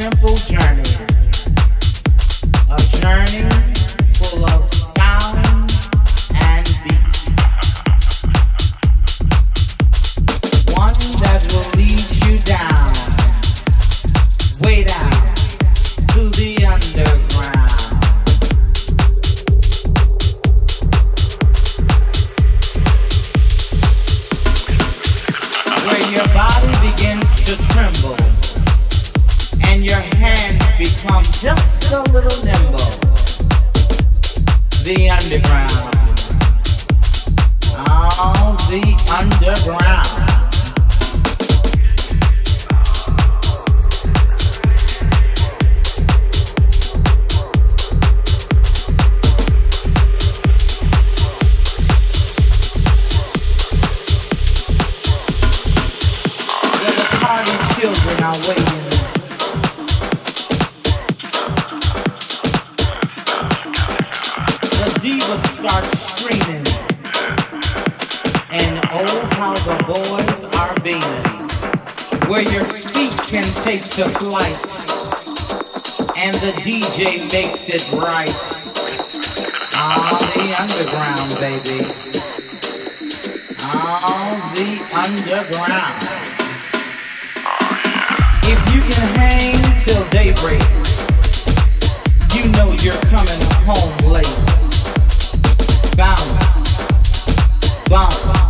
simple journey. A journey full of sound and beat. One that will lead you down, way down to the underground. Where your body begins to tremble become just a little nimble. The underground. Oh, the underground. Start screaming. And oh, how the boys are beaming. Where your feet can take to flight. And the DJ makes it right. On the underground, baby. On the underground. If you can hang till daybreak, you know you're coming home late. Bounce, bump,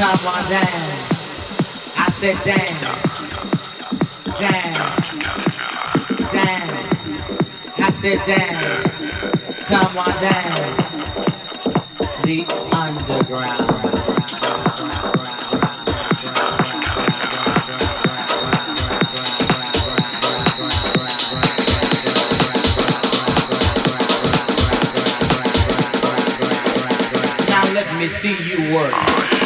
Come on dance. I said dance, dance, dance. I said dance. Come on dance. The underground. Let me see you work.